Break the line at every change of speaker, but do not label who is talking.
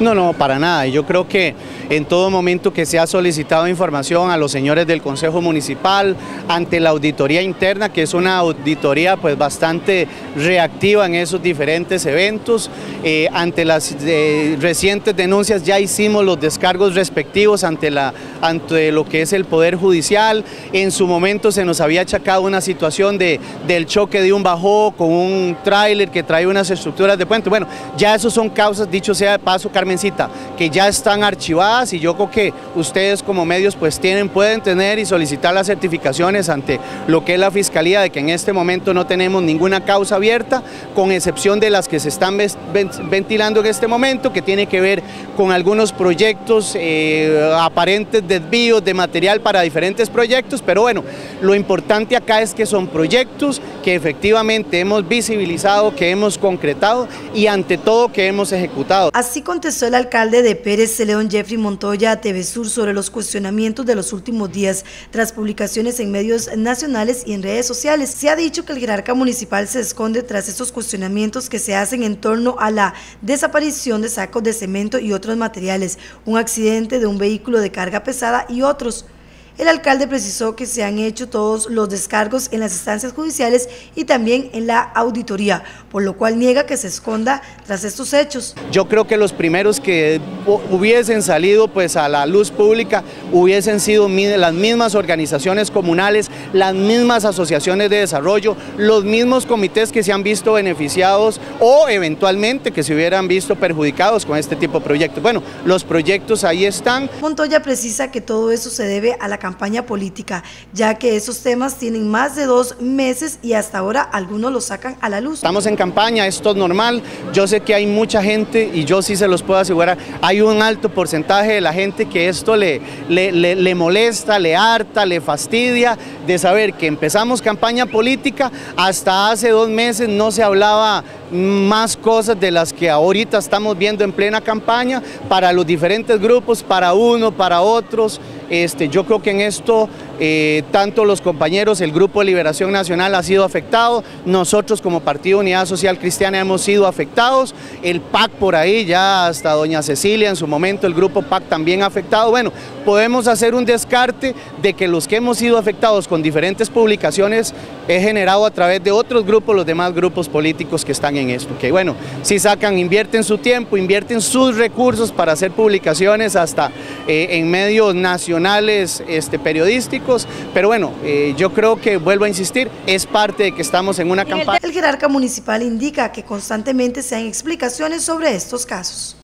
No, no, para nada. Yo creo que en todo momento que se ha solicitado información a los señores del Consejo Municipal, ante la auditoría interna, que es una auditoría pues bastante reactiva en esos diferentes eventos, eh, ante las eh, recientes denuncias ya hicimos los descargos respectivos ante, la, ante lo que es el Poder Judicial, en su momento se nos había achacado una situación de, del choque de un bajo con un tráiler que trae unas estructuras de puente, bueno, ya eso son causas, dicho sea de paso, Carmencita, que ya están archivadas y yo creo que ustedes como medios pues tienen, pueden tener y solicitar las certificaciones ante lo que es la Fiscalía de que en este momento no tenemos ninguna causa abierta, con excepción de las que se están ventilando en este momento, que tiene que ver con algunos proyectos, eh, aparentes desvíos de material para diferentes proyectos, pero bueno, lo importante acá es que son proyectos que efectivamente hemos visibilizado, que hemos concretado y ante todo que hemos ejecutado.
Así contestó el alcalde de Pérez, León Jeffrey Montoya, a TV Sur sobre los cuestionamientos de los últimos días tras publicaciones en medios nacionales y en redes sociales. Se ha dicho que el jerarca municipal se esconde tras estos cuestionamientos que se hacen en torno a la desaparición de sacos de cemento y otros materiales, un accidente de un vehículo de carga pesada y otros. El alcalde precisó que se han hecho todos los descargos en las instancias judiciales y también en la auditoría, por lo cual niega que se esconda tras estos hechos.
Yo creo que los primeros que hubiesen salido pues a la luz pública hubiesen sido las mismas organizaciones comunales, las mismas asociaciones de desarrollo, los mismos comités que se han visto beneficiados o eventualmente que se hubieran visto perjudicados con este tipo de proyectos. Bueno, los proyectos ahí están.
Montoya precisa que todo eso se debe a la campaña política, ya que esos temas tienen más de dos meses y hasta ahora algunos los sacan a la luz.
Estamos en campaña, esto es normal, yo sé que hay mucha gente y yo sí se los puedo asegurar, hay un alto porcentaje de la gente que esto le, le, le molesta, le harta, le fastidia de saber que empezamos campaña política, hasta hace dos meses no se hablaba más cosas de las que ahorita estamos viendo en plena campaña para los diferentes grupos, para uno, para otros. Este, yo creo que en esto eh, tanto los compañeros, el Grupo Liberación Nacional ha sido afectado, nosotros como Partido Unidad Social Cristiana hemos sido afectados, el PAC por ahí, ya hasta doña Cecilia en su momento, el Grupo PAC también afectado. Bueno, podemos hacer un descarte de que los que hemos sido afectados con diferentes publicaciones he generado a través de otros grupos, los demás grupos políticos que están en esto. Que bueno, si sacan, invierten su tiempo, invierten sus recursos para hacer publicaciones hasta eh, en medios nacionales este, periodísticos, pero bueno, eh, yo creo que, vuelvo a insistir, es parte de que estamos en una campaña.
El jerarca municipal indica que constantemente se dan explicaciones sobre estos casos.